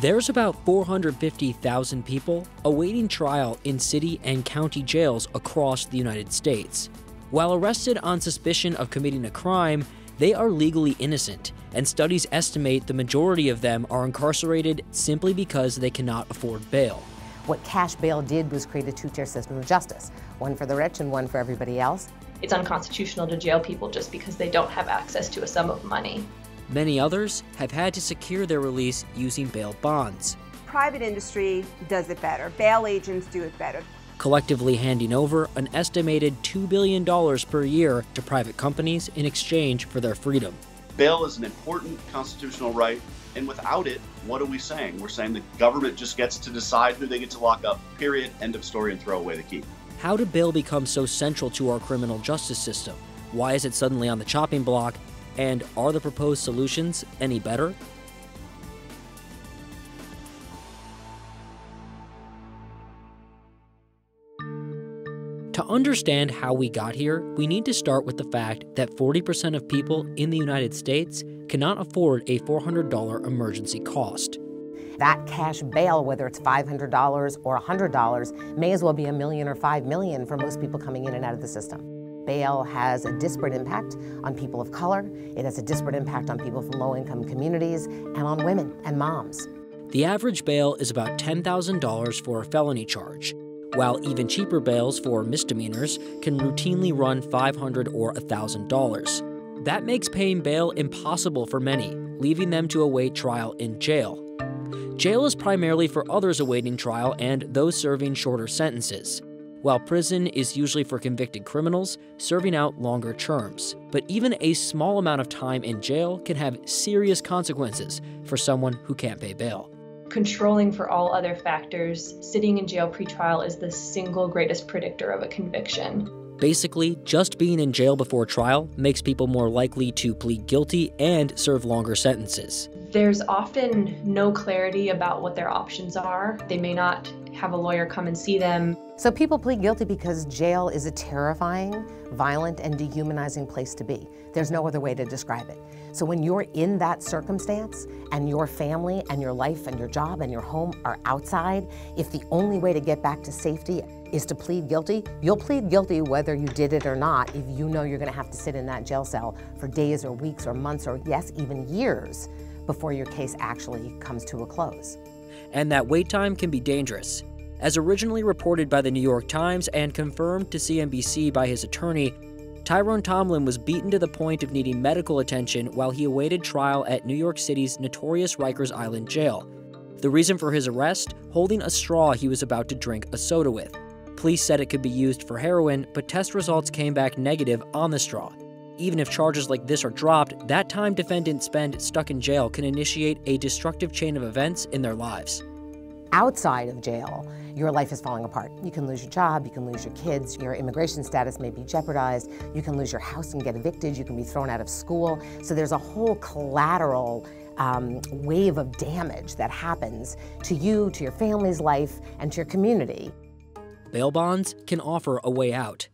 There's about 450,000 people awaiting trial in city and county jails across the United States. While arrested on suspicion of committing a crime, they are legally innocent, and studies estimate the majority of them are incarcerated simply because they cannot afford bail. What cash bail did was create a two tier system of justice one for the rich and one for everybody else. It's unconstitutional to jail people just because they don't have access to a sum of money. Many others have had to secure their release using bail bonds. Private industry does it better, bail agents do it better. Collectively handing over an estimated $2 billion per year to private companies in exchange for their freedom. Bail is an important constitutional right, and without it, what are we saying? We're saying the government just gets to decide who they get to lock up, period, end of story, and throw away the key. How did bail become so central to our criminal justice system? Why is it suddenly on the chopping block? And are the proposed solutions any better? To understand how we got here, we need to start with the fact that 40% of people in the United States cannot afford a $400 emergency cost. That cash bail, whether it's $500 or $100, may as well be a million or five million for most people coming in and out of the system. Bail has a disparate impact on people of color, it has a disparate impact on people from low income communities, and on women and moms. The average bail is about $10,000 for a felony charge, while even cheaper bails for misdemeanors can routinely run $500 or $1,000. That makes paying bail impossible for many, leaving them to await trial in jail. Jail is primarily for others awaiting trial and those serving shorter sentences, while prison is usually for convicted criminals serving out longer terms. But even a small amount of time in jail can have serious consequences for someone who can't pay bail controlling for all other factors, sitting in jail pretrial is the single greatest predictor of a conviction. Basically, just being in jail before trial makes people more likely to plead guilty and serve longer sentences. There's often no clarity about what their options are. They may not have a lawyer come and see them. So people plead guilty because jail is a terrifying, violent, and dehumanizing place to be. There's no other way to describe it. So when you're in that circumstance and your family and your life and your job and your home are outside, if the only way to get back to safety is to plead guilty, you'll plead guilty whether you did it or not if you know you're going to have to sit in that jail cell for days or weeks or months or, yes, even years before your case actually comes to a close. And that wait time can be dangerous. As originally reported by the New York Times and confirmed to CNBC by his attorney, Tyrone Tomlin was beaten to the point of needing medical attention while he awaited trial at New York City's notorious Rikers Island jail. The reason for his arrest? Holding a straw he was about to drink a soda with. Police said it could be used for heroin, but test results came back negative on the straw. Even if charges like this are dropped, that time defendants spend stuck in jail can initiate a destructive chain of events in their lives. Outside of jail, your life is falling apart. You can lose your job, you can lose your kids, your immigration status may be jeopardized, you can lose your house and get evicted, you can be thrown out of school. So there's a whole collateral um, wave of damage that happens to you, to your family's life, and to your community. Bail bonds can offer a way out.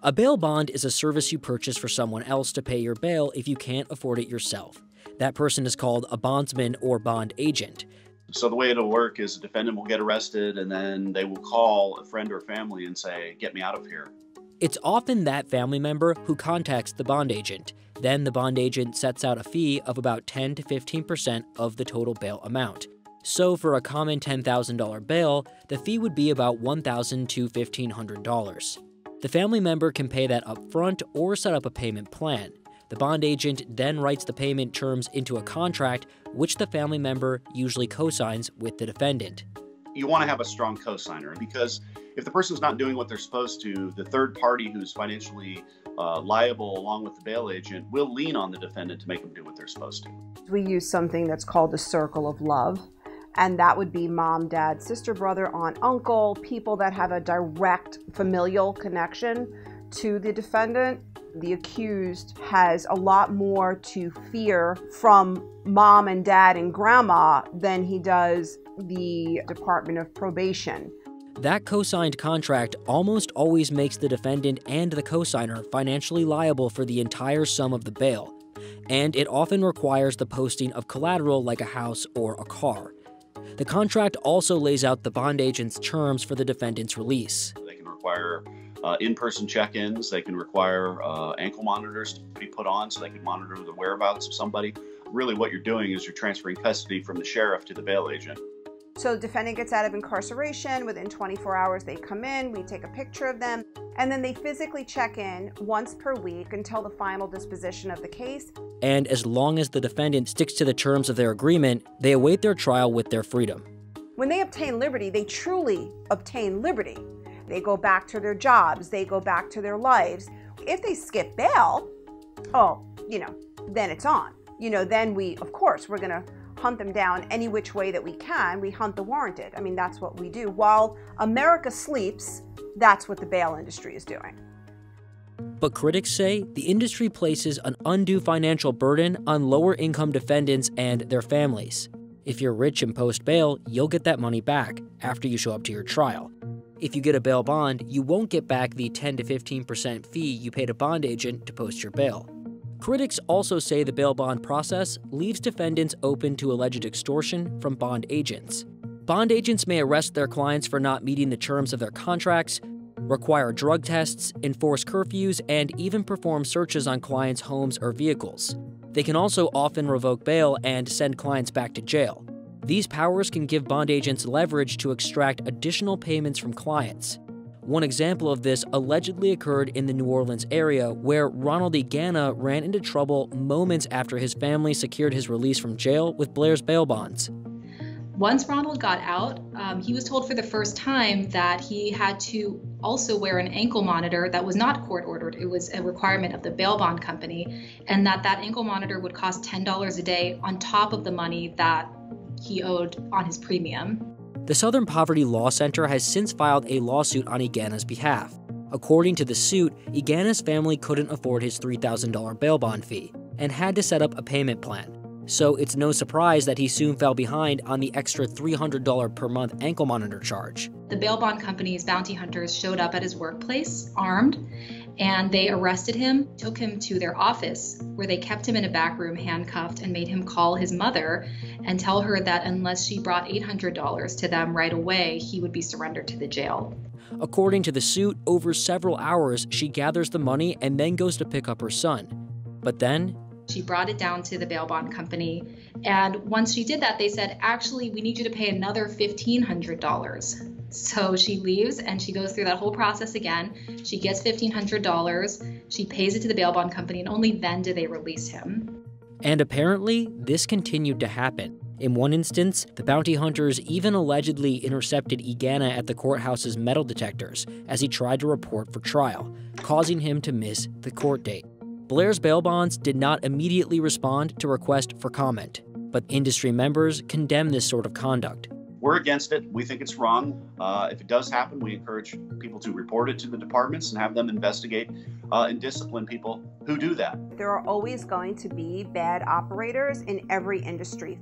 A bail bond is a service you purchase for someone else to pay your bail if you can't afford it yourself. That person is called a bondsman or bond agent. So the way it'll work is a defendant will get arrested and then they will call a friend or family and say, "Get me out of here." It's often that family member who contacts the bond agent. Then the bond agent sets out a fee of about 10 to 15% of the total bail amount. So for a common $10,000 bail, the fee would be about $1,000 to $1,500. The family member can pay that up front or set up a payment plan. The bond agent then writes the payment terms into a contract, which the family member usually co-signs with the defendant. You want to have a strong co-signer because if the person's not doing what they're supposed to, the third party who's financially uh, liable along with the bail agent will lean on the defendant to make them do what they're supposed to. We use something that's called the circle of love. And that would be mom, dad, sister, brother, aunt, uncle, people that have a direct familial connection to the defendant the accused has a lot more to fear from mom and dad and grandma than he does the Department of Probation. That co signed contract almost always makes the defendant and the co-signer financially liable for the entire sum of the bail, and it often requires the posting of collateral like a house or a car. The contract also lays out the bond agent's terms for the defendant's release. They can require uh, in-person check-ins. They can require uh, ankle monitors to be put on so they can monitor the whereabouts of somebody. Really, what you're doing is you're transferring custody from the sheriff to the bail agent. So the defendant gets out of incarceration. Within 24 hours, they come in. We take a picture of them, and then they physically check in once per week until the final disposition of the case. And as long as the defendant sticks to the terms of their agreement, they await their trial with their freedom. When they obtain liberty, they truly obtain liberty. They go back to their jobs, they go back to their lives. If they skip bail, oh, you know, then it's on. You know, then we, of course, we're going to hunt them down any which way that we can. We hunt the warranted. I mean, that's what we do. While America sleeps, that's what the bail industry is doing. But critics say the industry places an undue financial burden on lower income defendants and their families. If you're rich and post bail, you'll get that money back after you show up to your trial. If you get a bail bond, you won't get back the 10 to 15% fee you paid a bond agent to post your bail. Critics also say the bail bond process leaves defendants open to alleged extortion from bond agents. Bond agents may arrest their clients for not meeting the terms of their contracts, require drug tests, enforce curfews, and even perform searches on clients' homes or vehicles. They can also often revoke bail and send clients back to jail. These powers can give bond agents leverage to extract additional payments from clients. One example of this allegedly occurred in the New Orleans area, where Ronald Egana ran into trouble moments after his family secured his release from jail with Blair's bail bonds. Once Ronald got out, um, he was told for the first time that he had to also wear an ankle monitor that was not court ordered. It was a requirement of the bail bond company, and that that ankle monitor would cost $10 a day on top of the money that he owed on his premium. The Southern Poverty Law Center has since filed a lawsuit on Egana's behalf. According to the suit, Egana's family couldn't afford his $3,000 bail bond fee and had to set up a payment plan. So it's no surprise that he soon fell behind on the extra $300 per month ankle monitor charge. The bail bond company's bounty hunters showed up at his workplace armed and they arrested him, took him to their office, where they kept him in a back room handcuffed and made him call his mother and tell her that unless she brought $800 to them right away, he would be surrendered to the jail. According to the suit, over several hours, she gathers the money and then goes to pick up her son. But then, she brought it down to the bail bond company. And once she did that, they said, actually, we need you to pay another $1,500. So she leaves and she goes through that whole process again. She gets $1,500. She pays it to the bail bond company, and only then do they release him. And apparently, this continued to happen. In one instance, the bounty hunters even allegedly intercepted Egana at the courthouse's metal detectors as he tried to report for trial, causing him to miss the court date. Blair's bail bonds did not immediately respond to request for comment, but industry members condemn this sort of conduct. We're against it. We think it's wrong. Uh, if it does happen, we encourage people to report it to the departments and have them investigate uh, and discipline people who do that. There are always going to be bad operators in every industry.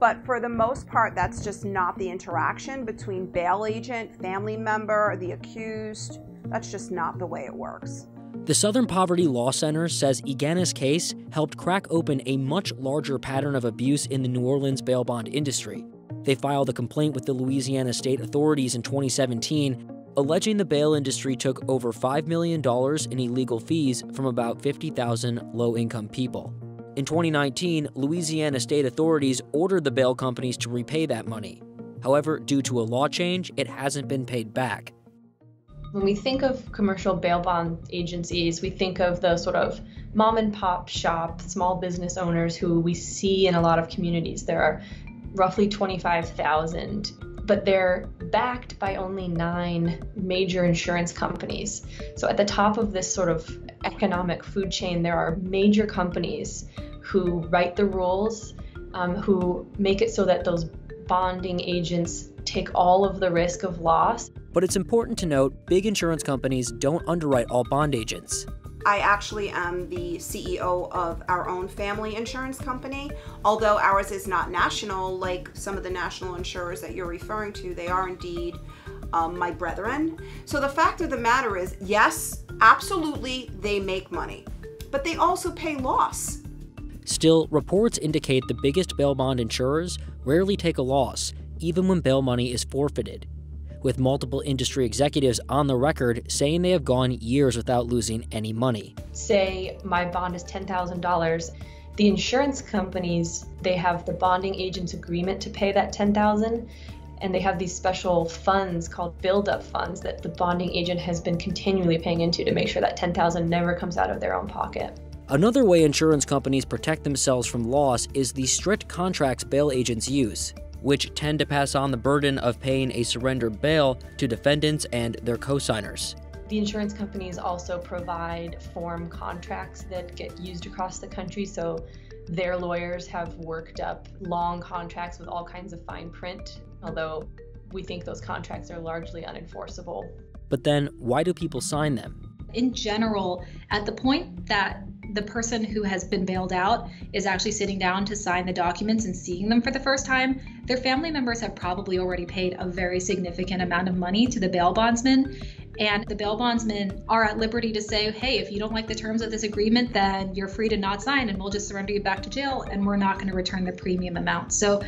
But for the most part, that's just not the interaction between bail agent, family member, the accused. That's just not the way it works. The Southern Poverty Law Center says Egana's case helped crack open a much larger pattern of abuse in the New Orleans bail bond industry. They filed a complaint with the Louisiana state authorities in 2017, alleging the bail industry took over $5 million in illegal fees from about 50,000 low income people. In 2019, Louisiana state authorities ordered the bail companies to repay that money. However, due to a law change, it hasn't been paid back. When we think of commercial bail bond agencies, we think of the sort of mom and pop shop, small business owners who we see in a lot of communities. There are roughly 25,000, but they're backed by only nine major insurance companies. So at the top of this sort of economic food chain, there are major companies who write the rules, um, who make it so that those bonding agents take all of the risk of loss. But it's important to note big insurance companies don't underwrite all bond agents. I actually am the CEO of our own family insurance company. Although ours is not national, like some of the national insurers that you're referring to, they are indeed um, my brethren. So the fact of the matter is, yes, absolutely, they make money, but they also pay loss. Still, reports indicate the biggest bail bond insurers rarely take a loss, even when bail money is forfeited, with multiple industry executives on the record saying they have gone years without losing any money. Say my bond is $10,000. The insurance companies, they have the bonding agent's agreement to pay that 10,000 and they have these special funds called build-up funds that the bonding agent has been continually paying into to make sure that 10,000 never comes out of their own pocket. Another way insurance companies protect themselves from loss is the strict contracts bail agents use which tend to pass on the burden of paying a surrender bail to defendants and their cosigners. The insurance companies also provide form contracts that get used across the country, so their lawyers have worked up long contracts with all kinds of fine print, although we think those contracts are largely unenforceable. But then, why do people sign them? In general, at the point that the person who has been bailed out is actually sitting down to sign the documents and seeing them for the first time, their family members have probably already paid a very significant amount of money to the bail bondsman. And the bail bondsmen are at liberty to say, hey, if you don't like the terms of this agreement, then you're free to not sign and we'll just surrender you back to jail and we're not going to return the premium amount. So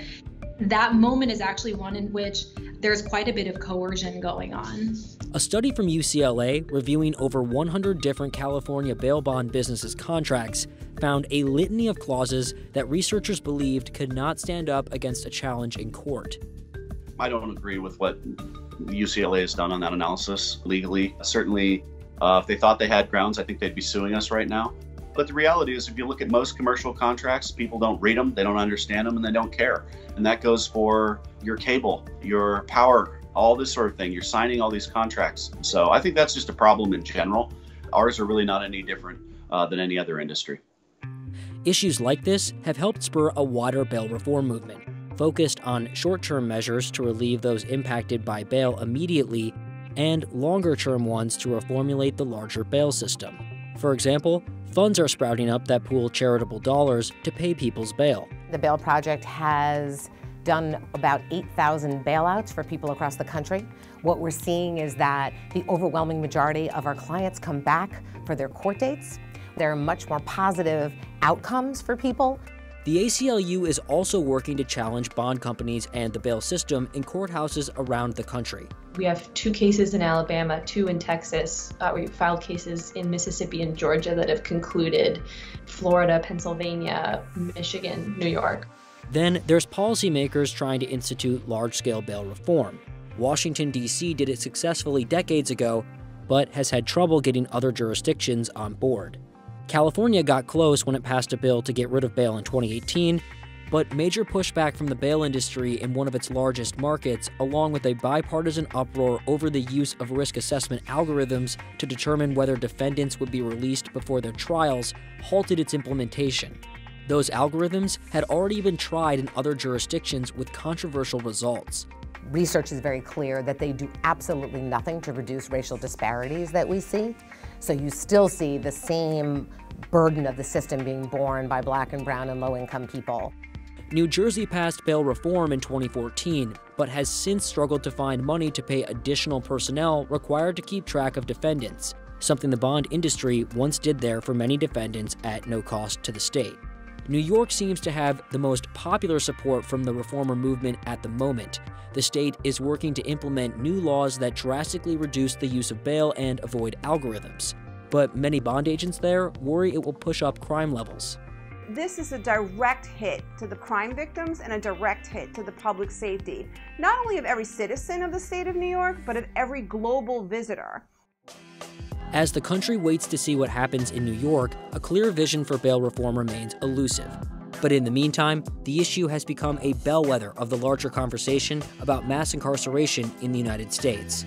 that moment is actually one in which there's quite a bit of coercion going on. A study from UCLA reviewing over 100 different California bail bond businesses' contracts found a litany of clauses that researchers believed could not stand up against a challenge in court. I don't agree with what UCLA has done on that analysis legally. Certainly, uh, if they thought they had grounds, I think they'd be suing us right now. But the reality is, if you look at most commercial contracts, people don't read them, they don't understand them, and they don't care. And that goes for your cable, your power all this sort of thing. You're signing all these contracts. So I think that's just a problem in general. Ours are really not any different uh, than any other industry. Issues like this have helped spur a wider bail reform movement, focused on short term measures to relieve those impacted by bail immediately and longer term ones to reformulate the larger bail system. For example, funds are sprouting up that pool charitable dollars to pay people's bail. The Bail Project has done about 8,000 bailouts for people across the country. What we're seeing is that the overwhelming majority of our clients come back for their court dates. There are much more positive outcomes for people. The ACLU is also working to challenge bond companies and the bail system in courthouses around the country. We have two cases in Alabama, two in Texas. Uh, we filed cases in Mississippi and Georgia that have concluded, Florida, Pennsylvania, Michigan, New York. Then there's policymakers trying to institute large scale bail reform. Washington, D.C. did it successfully decades ago, but has had trouble getting other jurisdictions on board. California got close when it passed a bill to get rid of bail in 2018, but major pushback from the bail industry in one of its largest markets, along with a bipartisan uproar over the use of risk assessment algorithms to determine whether defendants would be released before their trials, halted its implementation. Those algorithms had already been tried in other jurisdictions with controversial results. Research is very clear that they do absolutely nothing to reduce racial disparities that we see. So you still see the same burden of the system being borne by black and brown and low income people. New Jersey passed bail reform in 2014, but has since struggled to find money to pay additional personnel required to keep track of defendants, something the bond industry once did there for many defendants at no cost to the state. New York seems to have the most popular support from the reformer movement at the moment. The state is working to implement new laws that drastically reduce the use of bail and avoid algorithms. But many bond agents there worry it will push up crime levels. This is a direct hit to the crime victims and a direct hit to the public safety, not only of every citizen of the state of New York, but of every global visitor. As the country waits to see what happens in New York, a clear vision for bail reform remains elusive. But in the meantime, the issue has become a bellwether of the larger conversation about mass incarceration in the United States.